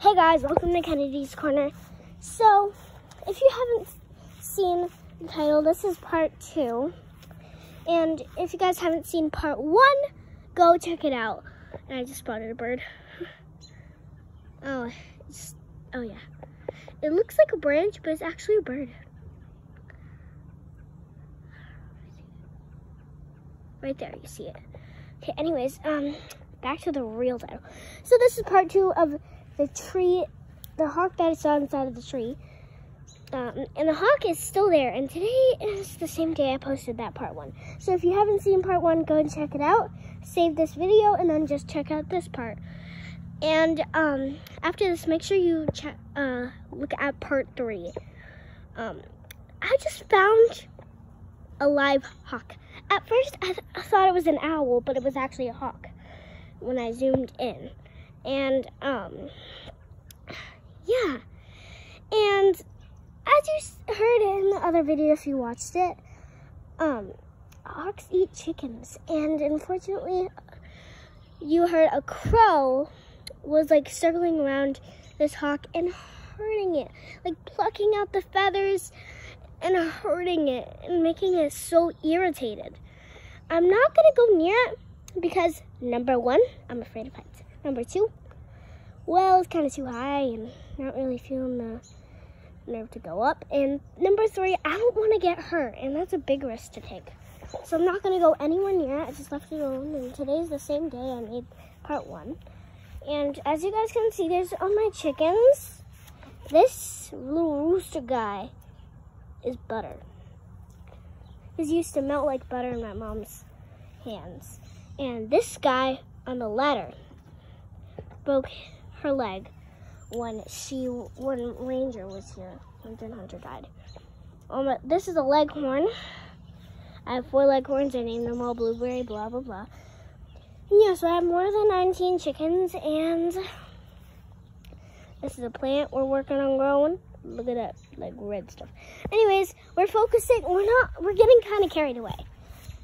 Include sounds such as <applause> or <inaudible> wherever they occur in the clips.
Hey guys, welcome to Kennedy's Korner. So, if you haven't seen the title, this is part two. And if you guys haven't seen part one, go check it out. And I just spotted a bird. <laughs> Oh, oh yeah. It looks like a branch, but it's actually a bird. Right there, you see it. Okay, anyways, um, back to the real title. So this is part two of the tree, the hawk that I saw inside of the tree. Um, and the hawk is still there. And today is the same day I posted that part one. So if you haven't seen part one, go and check it out. Save this video and then just check out this part. And um, after this, make sure you check, uh, look at part three. Um, I just found a live hawk. At first, I, th I, thought it was an owl, but it was actually a hawk when I zoomed in. And, um, yeah. And as you heard in the other video, if you watched it, um, hawks eat chickens. And unfortunately, you heard a crow was like circling around this hawk and hurting it, like plucking out the feathers and hurting it and making it so irritated. I'm not gonna go near it because number one, I'm afraid of heights. Number two, well, it's kind of too high and not really feeling the nerve to go up. And number three, I don't want to get hurt, and that's a big risk to take. So I'm not going to go anywhere near it. I just left it alone, and today's the same day I made part one. And as you guys can see, there's all my chickens. This little rooster guy is butter. He's used to melt like butter in my mom's hands. And this guy on the ladder broke her leg when she when Ranger was here Jen Hunter died. Um, this is a leghorn. I have four leghorns. I named them all Blueberry. Blah blah blah. Yeah, so I have more than 19 chickens, and this is a plant we're working on growing. Look at that, like red stuff. Anyways, we're focusing. We're not. We're getting kind of carried away.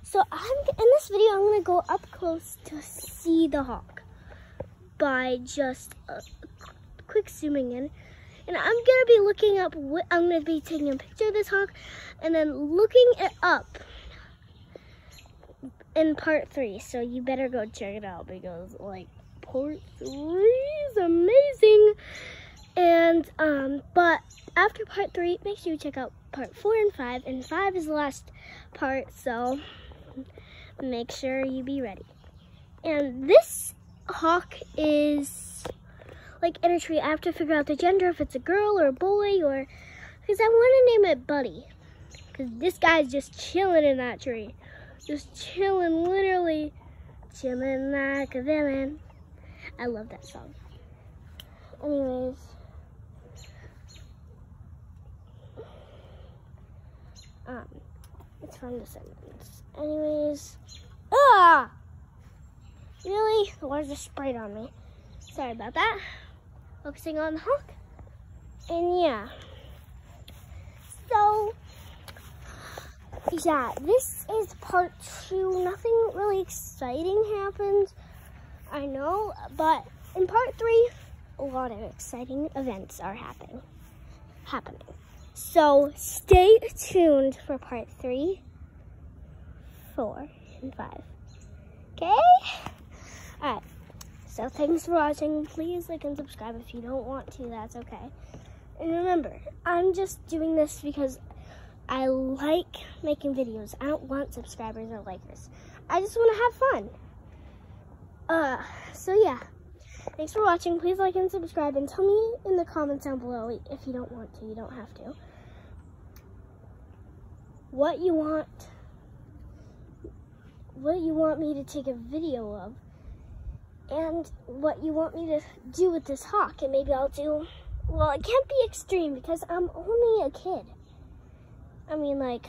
So I'm in this video. I'm gonna go up close to see the hawk by just uh, quick zooming in. And I'm gonna be looking up. I'm gonna be taking a picture of this hawk, and then looking it up in part three. So you better go check it out because like part three is amazing. And um, but after part three, make sure you check out part four and five. And five is the last part, so make sure you be ready. And this hawk is like in a tree. I have to figure out the gender, if it's a girl or a boy, or because I want to name it Buddy. Because this guy's just chilling in that tree just chilling, literally chilling like a villain. I love that song. Anyways. Um, it's from Descendants. Anyways. Ah! Really? The water just sprayed on me. Sorry about that. Focusing on the hawk. And yeah. So, yeah, this is part two. Nothing really exciting happened, I know, but in part three, a lot of exciting events are happening. Happening. So stay tuned for part three, four, and five. Okay? Alright. So thanks for watching. Please like and subscribe if you don't want to, that's okay. And remember, I'm just doing this because I like making videos. I don't want subscribers or likers. I just want to have fun. Uh, so yeah. Thanks for watching. Please like and subscribe and tell me in the comments down below if you don't want to. You don't have to. What you want what you want me to take a video of and what you want me to do with this hawk and maybe I'll do well it can't be extreme because I'm only a kid I mean, like,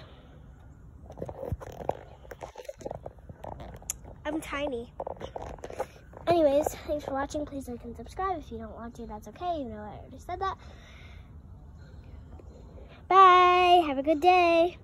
I'm tiny. Anyways, thanks for watching. Please like and subscribe. If you don't want to, that's okay. You know, I already said that. Bye. Have a good day.